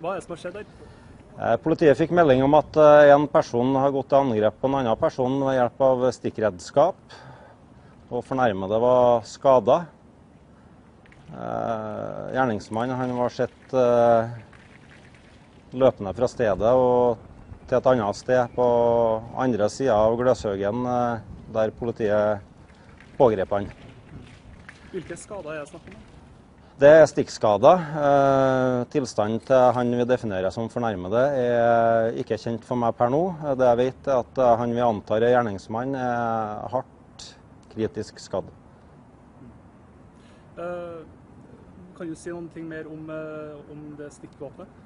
Hva er det som har skjedd der? Eh, Politiet fikk melding om at eh, en person har gått til angrep på en annen person ved hjelp av stikkredskap. Og fornærmede var skada. Gjerningsmannen han var sett eh, løpende fra stedet og til et annet sted på andre sida av Gløshaugen, eh, der politiet pågrep han. Hvilke skader er det snakk om? Det er stikkskader. Eh, tilstanden til han vi definerer som fornærmede er ikke kjent for meg per nå. Det jeg vet er at eh, han vi antar er gjerningsmann, er hardt kritisk skadd. Eh, kan du si noe mer om, om det stikkvåpenet?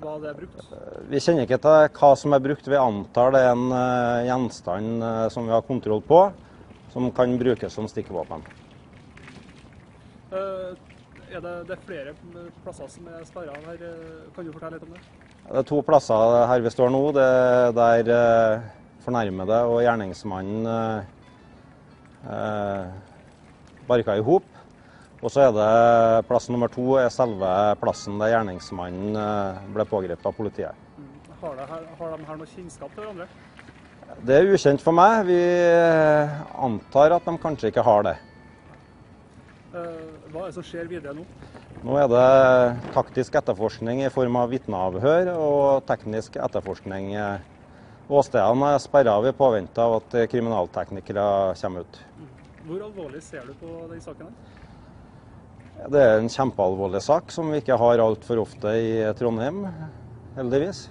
Hva det er brukt? Vi kjenner ikke til hva som er brukt. Vi antar det er en gjenstand som vi har kontroll på, som kan brukes som stikkvåpen. Er det, det er flere plasser som er sperra her. eh, Kan du fortelle litt om det? Det er to plasser her vi står nå. Det er der eh, fornærmede og gjerningsmannen eh, eh, barka i hop. Og så er det plass nummer to er selve plassen der gjerningsmannen ble pågrepet av politiet. Mm. Har, de, her, har de her noe kjennskap til hverandre? Det er ukjent for meg. Vi antar at de kanskje ikke har det. Eh, Hva er det som skjer videre nå? Nå er det taktisk etterforskning i form av vitneavhør og teknisk etterforskning. Åstedene er sperra i påvente av at kriminalteknikere kommer ut. Hvor alvorlig ser du på den saken? her? Det er en kjempealvorlig sak som vi ikke har altfor ofte i Trondheim, heldigvis.